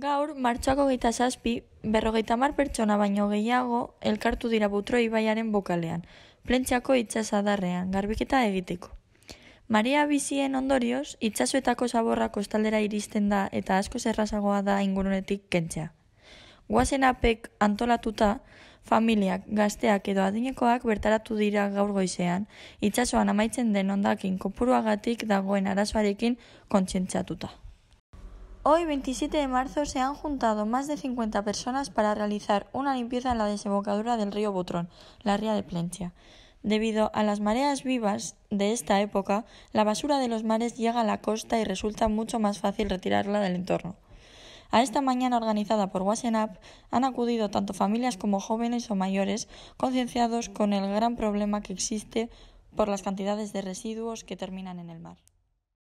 Gaur, martxoako geita zazpi, berrogeita mar pertsona baino gehiago elkartu dira butro ibaiaren bokalean, plentziako itxasadarrean, garbiketa egiteko. Maria bizien ondorioz, itxasuetako zaborra kostaldera iristen da eta asko zerrazagoa da ingurunetik kentzea. Guazen apek antolatuta, familiak, gazteak edo adinekoak bertaratu dira gaur goizean, itxasoan amaitzen den ondakin kopuruagatik dagoen arazoarekin kontzientziatuta. Hoy, 27 de marzo, se han juntado más de 50 personas para realizar una limpieza en la desembocadura del río Butrón, la ría de Plencia. Debido a las mareas vivas de esta época, la basura de los mares llega a la costa y resulta mucho más fácil retirarla del entorno. A esta mañana organizada por WhatsApp han acudido tanto familias como jóvenes o mayores concienciados con el gran problema que existe por las cantidades de residuos que terminan en el mar.